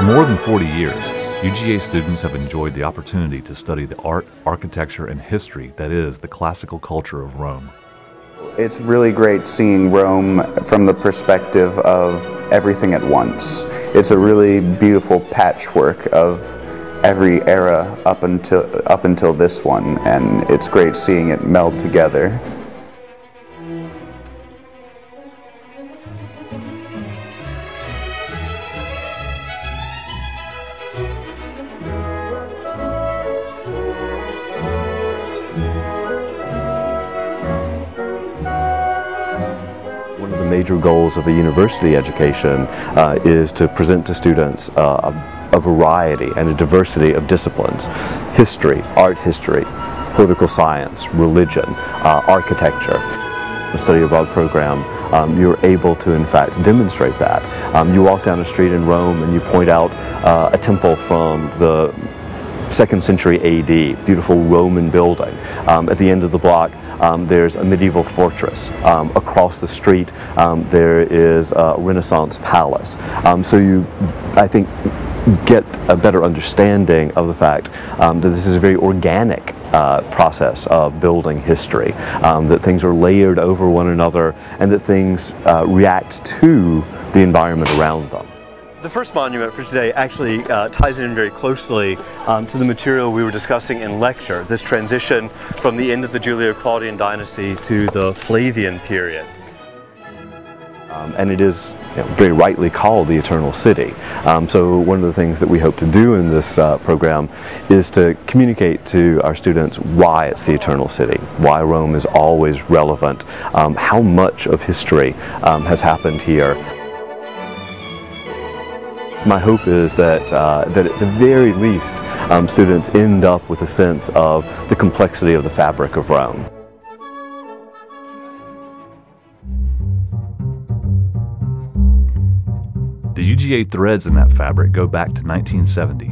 For more than 40 years, UGA students have enjoyed the opportunity to study the art, architecture, and history that is the classical culture of Rome. It's really great seeing Rome from the perspective of everything at once. It's a really beautiful patchwork of every era up until up until this one and it's great seeing it meld together. Major goals of a university education uh, is to present to students uh, a, a variety and a diversity of disciplines. History, art history, political science, religion, uh, architecture. The study abroad program, um, you're able to in fact demonstrate that. Um, you walk down a street in Rome and you point out uh, a temple from the second century AD, beautiful Roman building. Um, at the end of the block, um, there's a medieval fortress. Um, across the street, um, there is a Renaissance palace. Um, so you, I think, get a better understanding of the fact um, that this is a very organic uh, process of building history, um, that things are layered over one another, and that things uh, react to the environment around them. The first monument for today actually uh, ties in very closely um, to the material we were discussing in lecture, this transition from the end of the Julio-Claudian dynasty to the Flavian period. Um, and it is you know, very rightly called the Eternal City. Um, so one of the things that we hope to do in this uh, program is to communicate to our students why it's the Eternal City, why Rome is always relevant, um, how much of history um, has happened here. My hope is that, uh, that at the very least, um, students end up with a sense of the complexity of the fabric of Rome. The UGA threads in that fabric go back to 1970.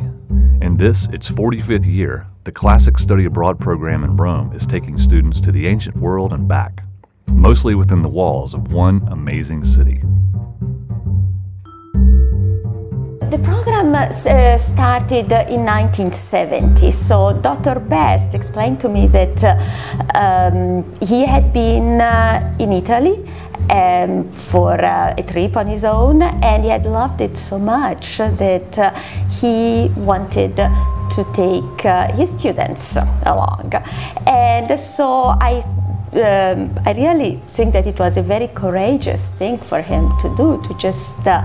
In this, its 45th year, the Classic Study Abroad program in Rome is taking students to the ancient world and back, mostly within the walls of one amazing city. The program uh, started in 1970. So Dr. Best explained to me that uh, um, he had been uh, in Italy um, for uh, a trip on his own and he had loved it so much that uh, he wanted to take uh, his students along. And so I um, I really think that it was a very courageous thing for him to do, to just uh,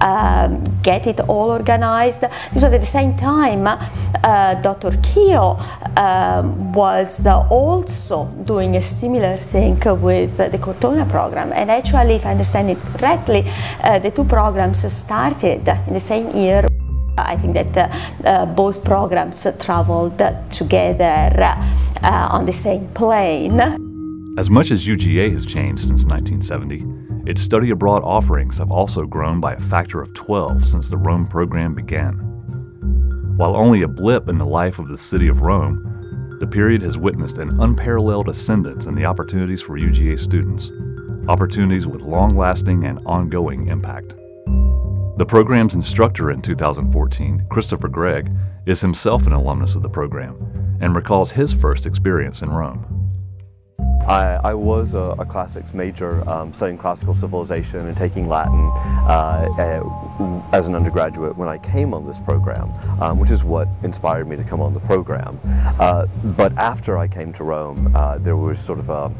um, get it all organized. This was at the same time uh, Dr. Keogh um, was uh, also doing a similar thing with the Cortona program. And actually, if I understand it correctly, uh, the two programs started in the same year. I think that uh, uh, both programs traveled together uh, on the same plane. As much as UGA has changed since 1970, its study abroad offerings have also grown by a factor of 12 since the Rome program began. While only a blip in the life of the city of Rome, the period has witnessed an unparalleled ascendance in the opportunities for UGA students, opportunities with long lasting and ongoing impact. The program's instructor in 2014, Christopher Gregg, is himself an alumnus of the program and recalls his first experience in Rome. I, I was a, a, classics major, um, studying classical civilization and taking Latin uh, as an undergraduate when I came on this program, um, which is what inspired me to come on the program. Uh, but after I came to Rome, uh, there was sort of a,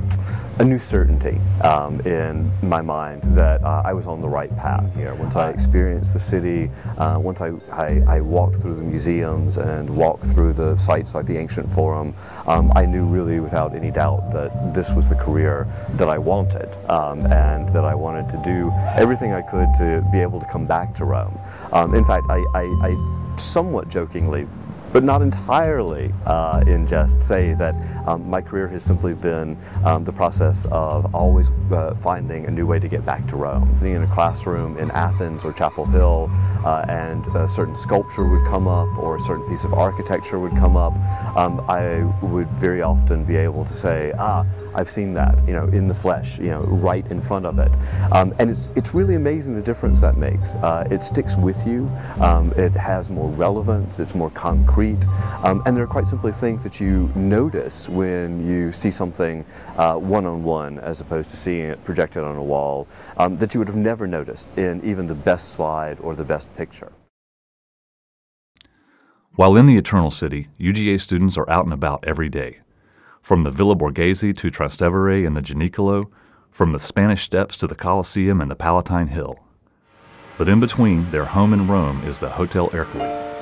a new certainty um, in my mind that uh, I was on the right path here. Once I experienced the city, uh, once I, I, I, walked through the museums and walked through the sites like the Ancient Forum, um, I knew really without any doubt that this was the career that I wanted um, and that I wanted to do everything I could to be able to come back to Rome. Um, in fact, I, I, I somewhat jokingly but not entirely uh, in jest, say that um, my career has simply been um, the process of always uh, finding a new way to get back to Rome. Being in a classroom in Athens or Chapel Hill uh, and a certain sculpture would come up or a certain piece of architecture would come up, um, I would very often be able to say, ah, I've seen that, you know, in the flesh, you know, right in front of it. Um, and it's, it's really amazing the difference that makes. Uh, it sticks with you, um, it has more relevance, it's more concrete, um, and there are quite simply things that you notice when you see something uh, one-on-one -on -one, as opposed to seeing it projected on a wall um, that you would have never noticed in even the best slide or the best picture. While in the Eternal City, UGA students are out and about every day. From the Villa Borghese to Trastevere and the Gianicolo, from the Spanish Steps to the Colosseum and the Palatine Hill. But in between, their home in Rome is the Hotel Ercole.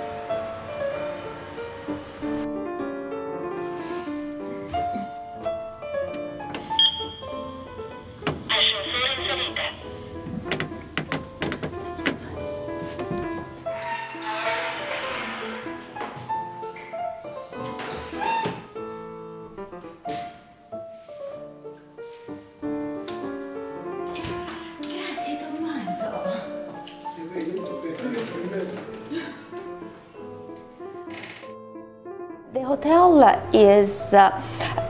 The hotel is uh,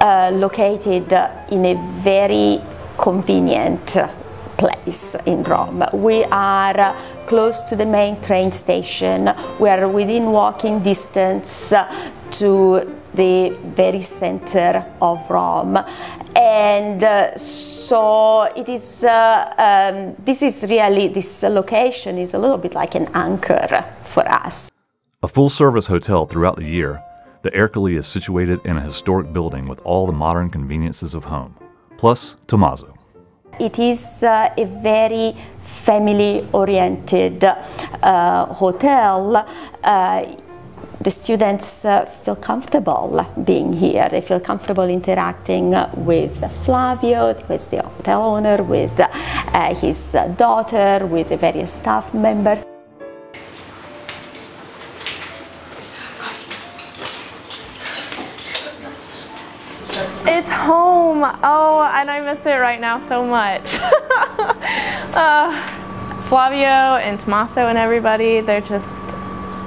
uh, located in a very convenient place in Rome. We are close to the main train station. We are within walking distance to the very center of Rome and uh, so it is uh, um, this is really this location is a little bit like an anchor for us a full service hotel throughout the year the Ercole is situated in a historic building with all the modern conveniences of home, plus Tommaso. It is uh, a very family-oriented uh, hotel. Uh, the students uh, feel comfortable being here. They feel comfortable interacting with Flavio, is the hotel owner, with uh, his daughter, with the various staff members. It's home. Oh, and I miss it right now so much. uh, Flavio and Tommaso and everybody, they're just,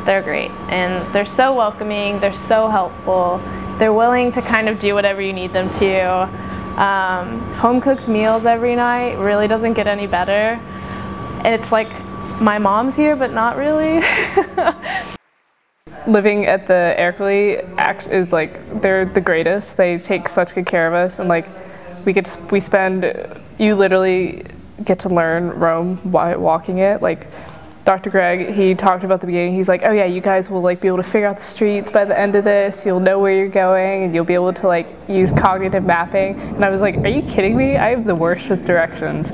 they're great. And they're so welcoming, they're so helpful. They're willing to kind of do whatever you need them to. Um, home cooked meals every night really doesn't get any better. It's like my mom's here, but not really. living at the Ercole is like they're the greatest. They take such good care of us, and like we get to, we spend you literally get to learn Rome while walking it. Like Dr. Gregg, he talked about the beginning. He's like, oh yeah, you guys will like be able to figure out the streets by the end of this. You'll know where you're going, and you'll be able to like use cognitive mapping. And I was like, are you kidding me? I have the worst with directions.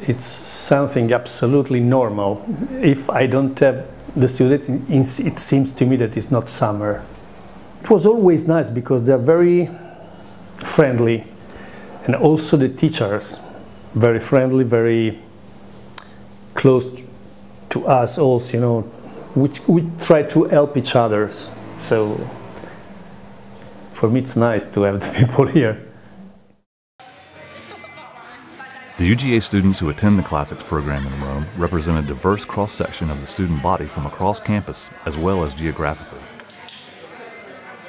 It's something absolutely normal. If I don't have the students, it seems to me that it's not summer. It was always nice because they're very friendly and also the teachers very friendly, very close to us also, you know, we, we try to help each other. So for me it's nice to have the people here. The UGA students who attend the Classics program in Rome represent a diverse cross section of the student body from across campus as well as geographically.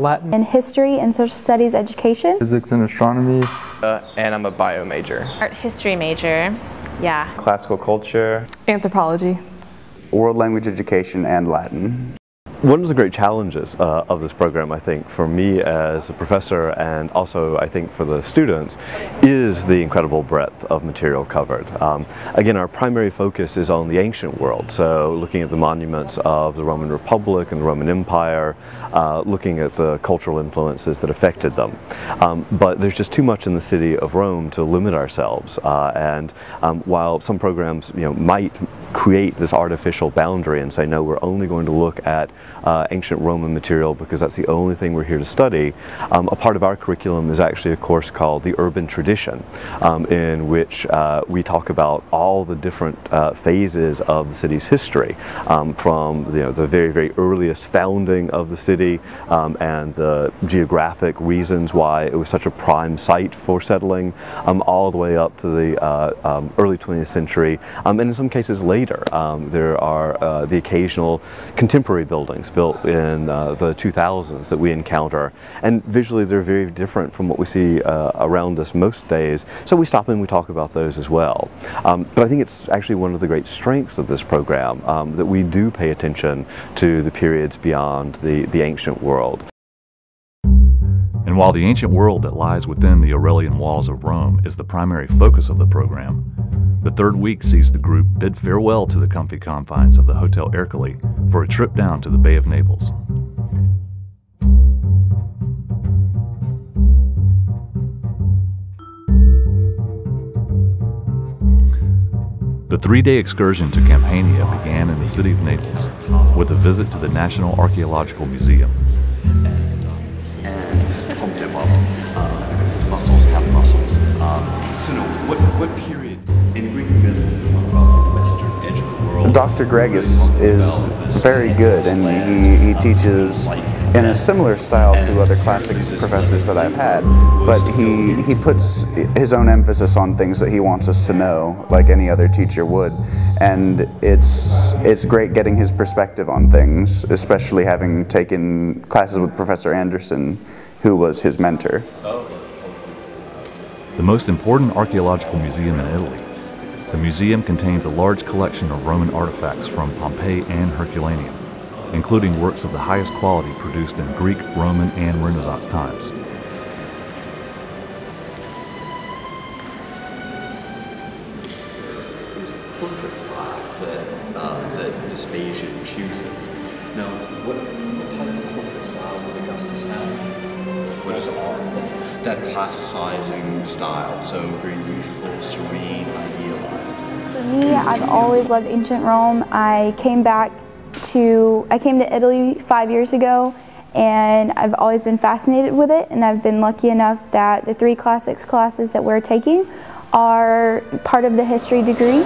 Latin and history and social studies education, physics and astronomy, uh, and I'm a bio major. Art history major, yeah. Classical culture, anthropology, world language education, and Latin. One of the great challenges uh, of this program, I think, for me as a professor and also I think for the students, is the incredible breadth of material covered. Um, again, our primary focus is on the ancient world, so looking at the monuments of the Roman Republic and the Roman Empire, uh, looking at the cultural influences that affected them. Um, but there's just too much in the city of Rome to limit ourselves, uh, and um, while some programs you know, might create this artificial boundary and say, no, we're only going to look at uh, ancient Roman material because that's the only thing we're here to study. Um, a part of our curriculum is actually a course called the Urban Tradition, um, in which uh, we talk about all the different uh, phases of the city's history, um, from you know, the very, very earliest founding of the city um, and the geographic reasons why it was such a prime site for settling, um, all the way up to the uh, um, early 20th century, and in some cases later. there are uh, the occasional contemporary buildings built in uh, the 2000s that we encounter, and visually they're very different from what we see uh, around us most days, so we stop and we talk about those as well. Um, but I think it's actually one of the great strengths of this program um, that we do pay attention to the periods beyond the, the ancient world. While the ancient world that lies within the Aurelian walls of Rome is the primary focus of the program, the third week sees the group bid farewell to the comfy confines of the Hotel Ercole for a trip down to the Bay of Naples. The three-day excursion to Campania began in the city of Naples with a visit to the National Archaeological Museum. Dr. Gregg is, is very good and he, he teaches in a similar style to other classics professors that I've had, but he, he puts his own emphasis on things that he wants us to know, like any other teacher would. And it's, it's great getting his perspective on things, especially having taken classes with Professor Anderson, who was his mentor. The most important archaeological museum in Italy the museum contains a large collection of Roman artifacts from Pompeii and Herculaneum, including works of the highest quality produced in Greek, Roman, and Renaissance times. that, classicizing style? So very youthful, serene, for me, I've always loved ancient Rome. I came back to, I came to Italy five years ago and I've always been fascinated with it and I've been lucky enough that the three classics classes that we're taking are part of the history degree.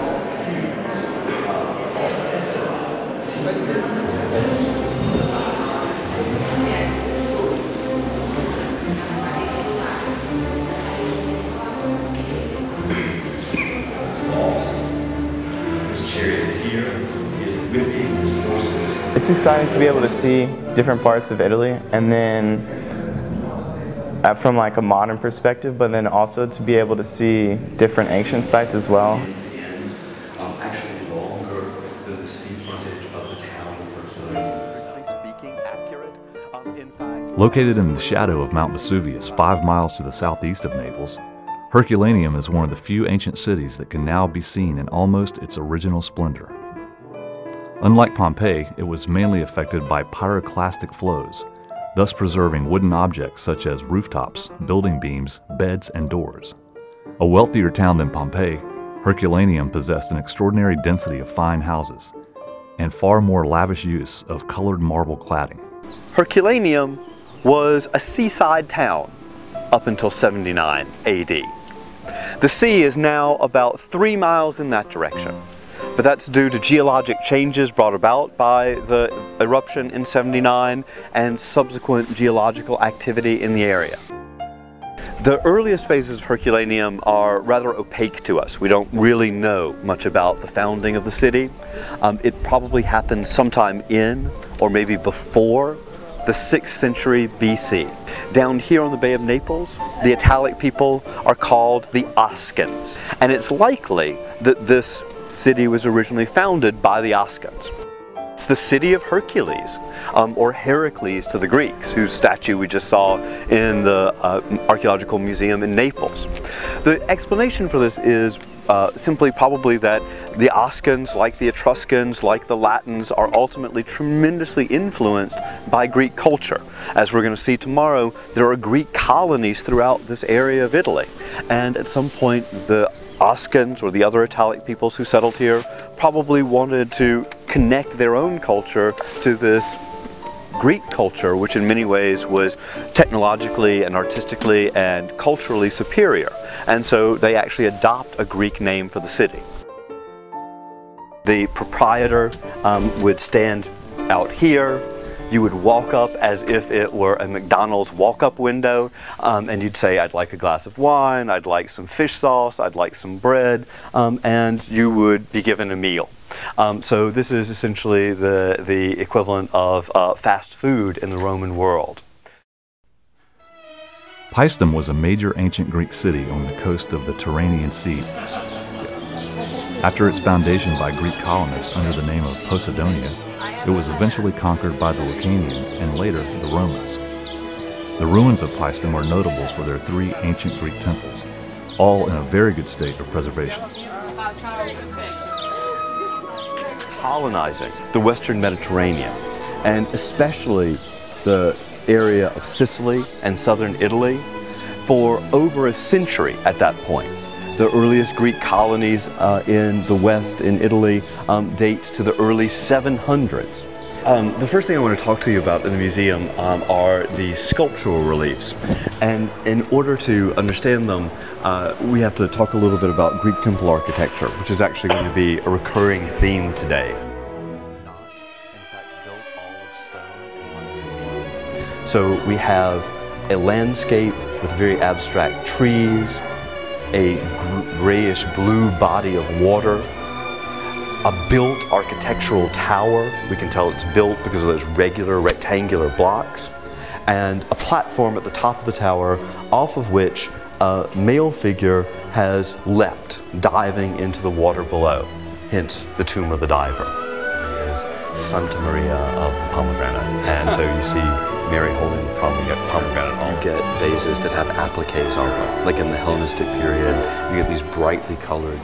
It's exciting to be able to see different parts of Italy and then uh, from like a modern perspective, but then also to be able to see different ancient sites as well. Located in the shadow of Mount Vesuvius, five miles to the southeast of Naples, Herculaneum is one of the few ancient cities that can now be seen in almost its original splendor. Unlike Pompeii, it was mainly affected by pyroclastic flows, thus preserving wooden objects such as rooftops, building beams, beds, and doors. A wealthier town than Pompeii, Herculaneum possessed an extraordinary density of fine houses and far more lavish use of colored marble cladding. Herculaneum was a seaside town up until 79 AD. The sea is now about three miles in that direction but that's due to geologic changes brought about by the eruption in 79 and subsequent geological activity in the area. The earliest phases of Herculaneum are rather opaque to us. We don't really know much about the founding of the city. Um, it probably happened sometime in or maybe before the 6th century BC. Down here on the Bay of Naples, the Italic people are called the Oscans. And it's likely that this city was originally founded by the Oscans. It's the city of Hercules, um, or Heracles to the Greeks, whose statue we just saw in the uh, Archaeological Museum in Naples. The explanation for this is uh, simply probably that the Oscans, like the Etruscans, like the Latins, are ultimately tremendously influenced by Greek culture. As we're going to see tomorrow, there are Greek colonies throughout this area of Italy. And at some point, the Etruscans or the other Italic peoples who settled here probably wanted to connect their own culture to this Greek culture, which in many ways was technologically and artistically and culturally superior. And so they actually adopt a Greek name for the city. The proprietor um, would stand out here. You would walk up as if it were a McDonald's walk-up window, um, and you'd say, I'd like a glass of wine, I'd like some fish sauce, I'd like some bread, um, and you would be given a meal. Um, so this is essentially the, the equivalent of uh, fast food in the Roman world. Paestum was a major ancient Greek city on the coast of the Tyrrhenian Sea. After its foundation by Greek colonists under the name of Posidonia, it was eventually conquered by the Lucanians and later the Romans. The ruins of Paestum are notable for their three ancient Greek temples, all in a very good state of preservation. colonizing the Western Mediterranean, and especially the area of Sicily and southern Italy, for over a century at that point. The earliest Greek colonies uh, in the West, in Italy, um, date to the early 700s. Um, the first thing I want to talk to you about in the museum um, are the sculptural reliefs. And in order to understand them, uh, we have to talk a little bit about Greek temple architecture, which is actually going to be a recurring theme today. So we have a landscape with very abstract trees, a grayish blue body of water, a built architectural tower. We can tell it's built because of those regular rectangular blocks, and a platform at the top of the tower off of which a male figure has leapt, diving into the water below, hence the tomb of the diver. Santa Maria of the pomegranate. And so you see Mary holding the pomegranate. You get vases that have appliques on them. Like in the Hellenistic period, you get these brightly colored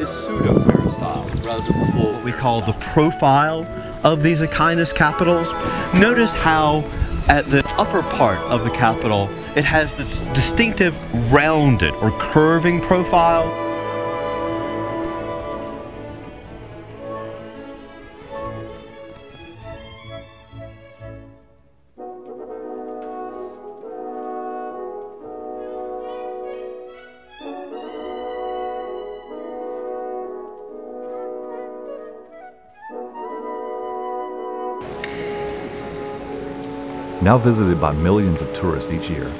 is pseudo rather. What we call the profile of these echinus capitals. Notice how at the upper part of the capital it has this distinctive rounded or curving profile. Now visited by millions of tourists each year,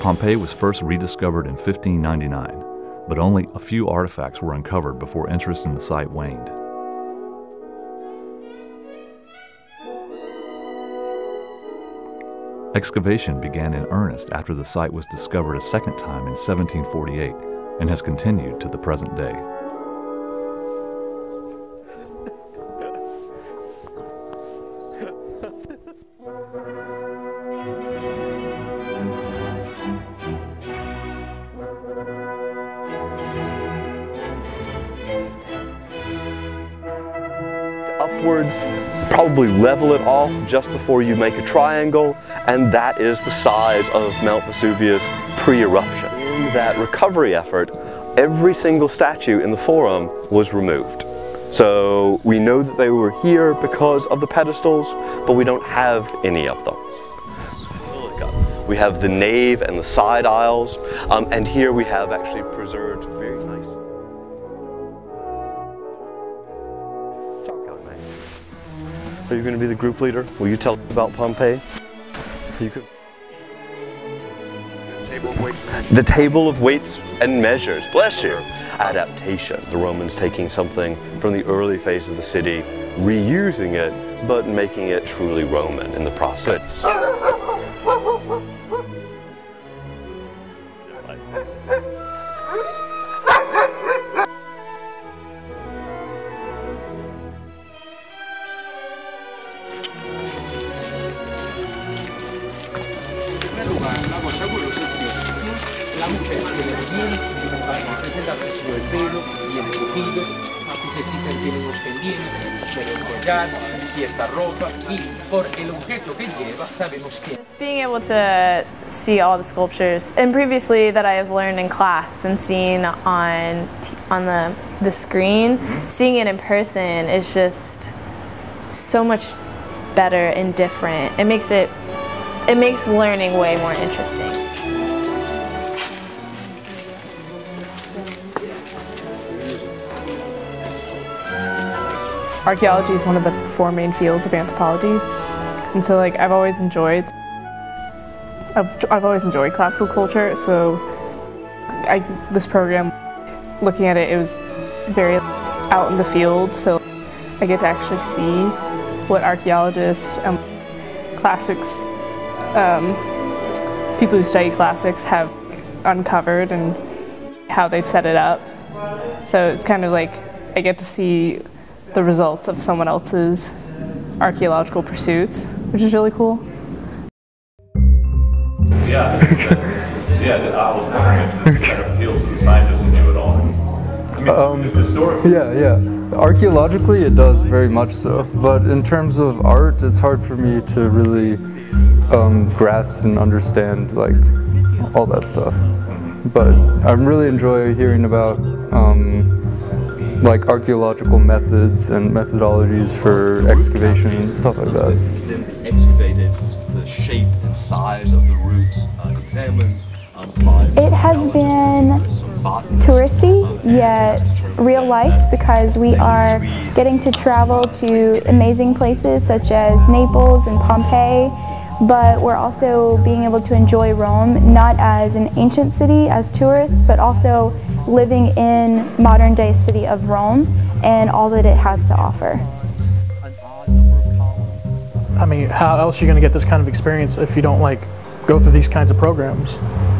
Pompeii was first rediscovered in 1599, but only a few artifacts were uncovered before interest in the site waned. Excavation began in earnest after the site was discovered a second time in 1748 and has continued to the present day. Level it off just before you make a triangle, and that is the size of Mount Vesuvius pre-eruption. In that recovery effort, every single statue in the forum was removed. So we know that they were here because of the pedestals, but we don't have any of them. We have the nave and the side aisles, um, and here we have actually preserved Are you going to be the group leader? Will you tell us about Pompeii? You could. The table of weights and measures. Bless you. Adaptation. The Romans taking something from the early phase of the city, reusing it, but making it truly Roman in the process. Able to see all the sculptures, and previously that I have learned in class and seen on t- on the the screen, mm-hmm. seeing it in person is just so much better and different. It makes it it makes learning way more interesting. Archaeology is one of the four main fields of anthropology, and so like I've always enjoyed. I've, I've always enjoyed classical culture, so I, this program, looking at it, it was very out in the field, so I get to actually see what archaeologists and classics, um, people who study classics have uncovered and how they've set it up. So it's kind of like I get to see the results of someone else's archaeological pursuits, which is really cool. Yeah, that- yeah, I was wondering if this kind of appeals to the scientists in you at all. I mean, Um, historically, Yeah, yeah. Archaeologically, it does very much so. But in terms of art, it's hard for me to really um, grasp and understand like all that stuff. But I really enjoy hearing about um, like archaeological methods and methodologies for excavation and stuff like that. It has been touristy yet real life because we are getting to travel to amazing places such as Naples and Pompeii, but we're also being able to enjoy Rome not as an ancient city as tourists, but also living in modern day city of Rome and all that it has to offer. I mean, how else are you going to get this kind of experience if you don't like go through these kinds of programs,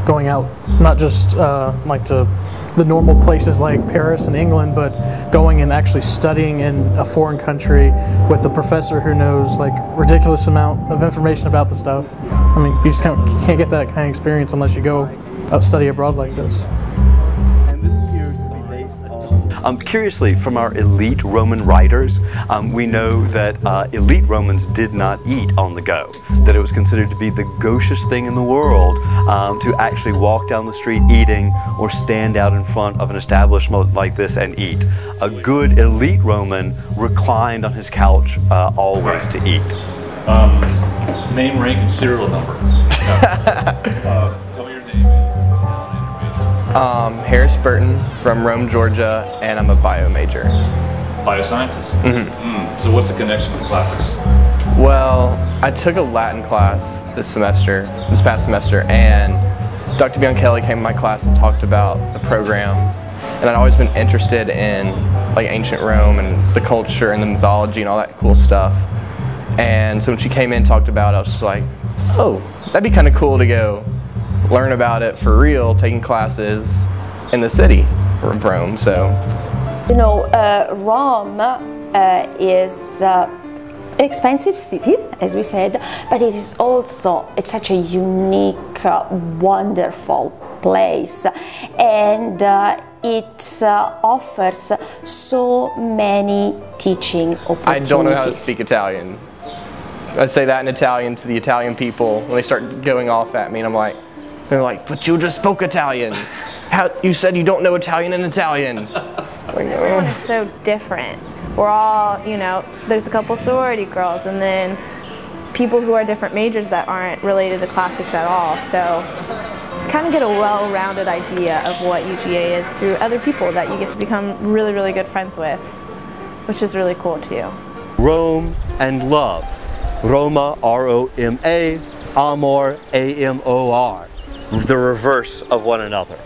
going out, not just uh, like to the normal places like Paris and England, but going and actually studying in a foreign country with a professor who knows like ridiculous amount of information about the stuff. I mean, you just can't, can't get that kind of experience unless you go study abroad like this. Um, curiously, from our elite Roman writers, um, we know that uh, elite Romans did not eat on the go, that it was considered to be the gauchest thing in the world um, to actually walk down the street eating or stand out in front of an establishment like this and eat. A good elite Roman reclined on his couch uh, always to eat. Um, name, rank, and serial number. uh, Um, Harris Burton from Rome, Georgia, and I'm a bio major. Biosciences. Mhm. Mm, So what's the connection with classics? Well, I took a Latin class this semester, this past semester, and Dr. Biancelli came to my class and talked about the program. And I'd always been interested in like ancient Rome and the culture and the mythology and all that cool stuff. And so when she came in and talked about it, I was just like, oh, that'd be kind of cool to go learn about it for real, taking classes in the city of Rome. So You know, uh, Rome uh, is uh, an expensive city, as we said, but it is also it's such a unique, uh, wonderful place, and uh, it uh, offers so many teaching opportunities. I don't know how to speak Italian. I say that in Italian to the Italian people when they start going off at me, and I'm like, they're like, but you just spoke Italian. How you said you don't know Italian and Italian? Like, Everyone "Oh." is so different. We're all, you know, there's a couple sorority girls and then people who are different majors that aren't related to classics at all. So kind of get a well-rounded idea of what UGA is through other people that you get to become really, really good friends with, which is really cool too. Rome and love. Roma, R-O-M-A, amor, A-M-O-R. The reverse of one another.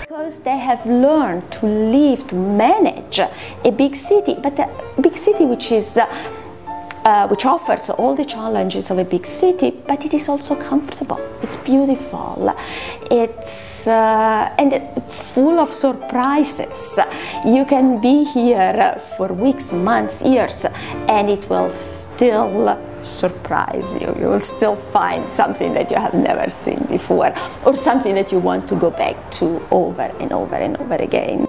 Because they have learned to live, to manage a big city, but a big city which is uh, uh, which offers all the challenges of a big city, but it is also comfortable. It's beautiful. It's uh, and full of surprises. You can be here for weeks, months, years, and it will still surprise you. You will still find something that you have never seen before, or something that you want to go back to over and over and over again.